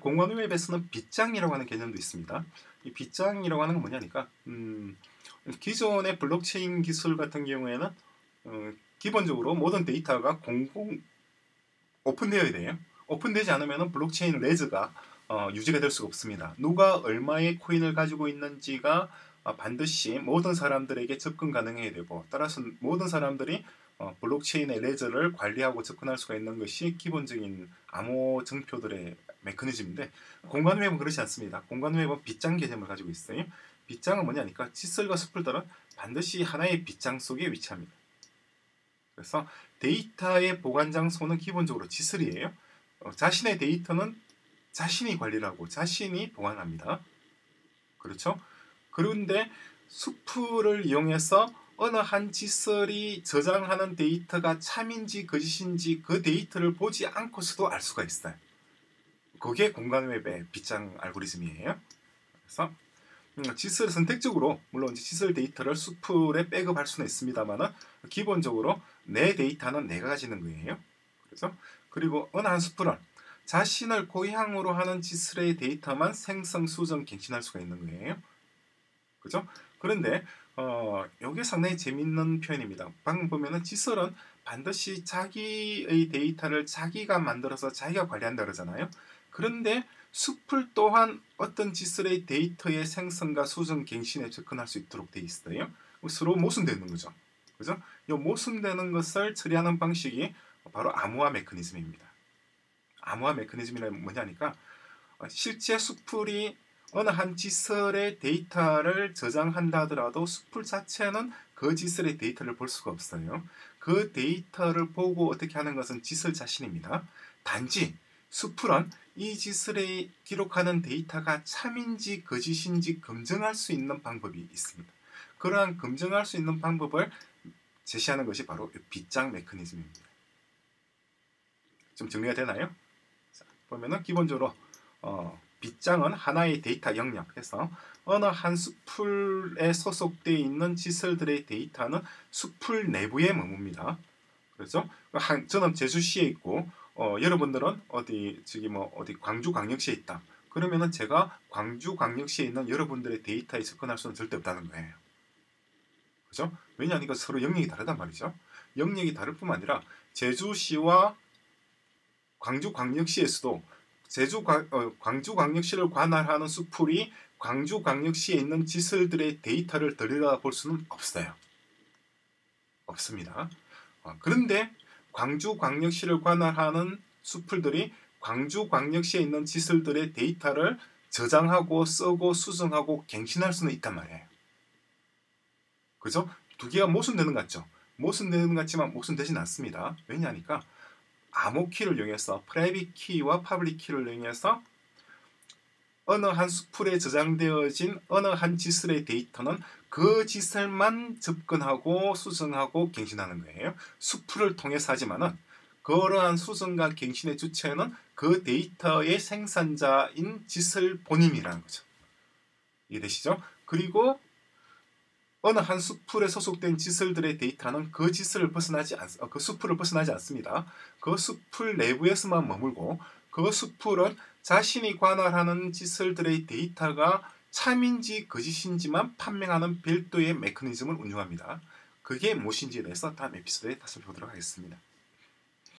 공간 웹에서는 빗장이라고 하는 개념도 있습니다. 이 빗장이라고 하는 건 뭐냐니까 음, 기존의 블록체인 기술 같은 경우에는 어, 기본적으로 모든 데이터가 공공 오픈되어야 돼요. 오픈되지 않으면 블록체인 레즈가 어, 유지가 될 수가 없습니다. 누가 얼마의 코인을 가지고 있는지가 어, 반드시 모든 사람들에게 접근 가능해야 되고 따라서 모든 사람들이 어, 블록체인의 레저를 관리하고 접근할 수가 있는 것이 기본적인 암호 증표들의 메커니즘인데 공간 웹은 그렇지 않습니다. 공간 웹은 빗장 개념을 가지고 있어요. 빗장은 뭐냐니까 칫솔과 스플들은 반드시 하나의 빗장 속에 위치합니다. 그래서 데이터의 보관 장소는 기본적으로 칫솔이에요. 어, 자신의 데이터는 자신이 관리를 하고 자신이 보관합니다. 그렇죠? 그런데 수프를 이용해서 어느 한 칫솔이 저장하는 데이터가 참인지 거짓인지 그 데이터를 보지 않고서도 알 수가 있어요. 그게 공간 웹의 빗장 알고리즘이에요. 그래서 음, 선택적으로 물론 칫솔 데이터를 수풀에 백업할 수는 있습니다만 기본적으로 내 데이터는 내가 가지는 거예요. 그래서 그리고 어느 한 수풀은 자신을 고향으로 하는 칫솔의 데이터만 생성, 수정, 갱신할 수가 있는 거예요. 그죠? 그런데 어, 이게 상당히 재밌는 표현입니다. 방금 보면은 칫솔은 반드시 자기의 데이터를 자기가 만들어서 자기가 관리한다 그러잖아요. 그런데 수풀 또한 어떤 칫솔의 데이터의 생성과 수정, 갱신에 접근할 수 있도록 돼 있어요. 서로 모순되는 거죠. 그죠? 이 모순되는 것을 처리하는 방식이 바로 암호화 메커니즘입니다. 암호화 메커니즘이란 뭐냐니까 실제 수풀이 어느 한 지설의 데이터를 저장한다 하더라도 수풀 자체는 그 지설의 데이터를 볼 수가 없어요. 그 데이터를 보고 어떻게 하는 것은 지설 자신입니다. 단지 수풀은 이 지설에 기록하는 데이터가 참인지 거짓인지 검증할 수 있는 방법이 있습니다. 그러한 검증할 수 있는 방법을 제시하는 것이 바로 빗장 메커니즘입니다. 좀 정리가 되나요? 자, 보면은 기본적으로 어, 빗장은 하나의 데이터 영역에서 어느 한 수풀에 소속되어 있는 지설들의 데이터는 수풀 내부에 머뭅니다. 그렇죠? 한, 저는 제주시에 있고 어, 여러분들은 어디 저기 뭐 어디 광주광역시에 있다. 그러면은 제가 광주광역시에 있는 여러분들의 데이터에 접근할 수는 절대 없다는 거예요. 그죠? 왜냐하니까 서로 영역이 다르단 말이죠. 영역이 다를 뿐만 아니라 제주시와 광주광역시에서도 제주 어, 광주광역시를 관할하는 수풀이 광주광역시에 있는 지설들의 데이터를 들여다볼 수는 없어요. 없습니다. 어, 그런데 광주광역시를 관할하는 수풀들이 광주광역시에 있는 지설들의 데이터를 저장하고 쓰고 수정하고 갱신할 수는 있단 말이에요. 그죠? 두 개가 모순되는 것 같죠? 모순되는 것 같지만 모순되진 않습니다. 왜냐하니까 암호키를 이용해서 private key와 public key를 이용해서 어느 한 수풀에 저장되어진 어느 한 지슬의 데이터는 그 지슬만 접근하고 수정하고 갱신하는 거예요. 수풀을 통해서 하지만은 그러한 수정과 갱신의 주체는 그 데이터의 생산자인 지슬 본인이라는 거죠. 이해되시죠? 그리고 어느 한 수풀에 소속된 지슬들의 데이터는 그 지슬을 벗어나지 않, 그 수풀을 벗어나지 않습니다. 그 수풀 내부에서만 머물고 그 수풀은 자신이 관할하는 지슬들의 데이터가 참인지 거짓인지만 판명하는 별도의 메커니즘을 운영합니다. 그게 무엇인지에 대해서 다음 에피소드에 다시 보도록 하겠습니다.